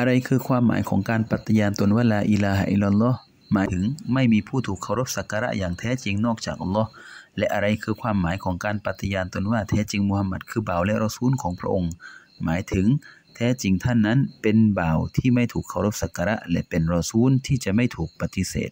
อะไรคือความหมายของการปฏิญาณตนว่าลาอิลาฮะอิลลัลลอฮ์หมายถึงไม่มีผู้ถูกเคารพสักการะอย่างแท้จริงนอกจากอัลลอฮ์และอะไรคือความหมายของการปฏิญาณตนว่าแท้จริงมูฮัมหมัดคือบ่าวและรอซูลของพระองค์ หมายถึงแท้จริงท่านนั้นเป็นบ่าวที่ไม่ถูกเคารพสักการะและเป็นรอซูลที่จะไม่ถูกปฏิเสธ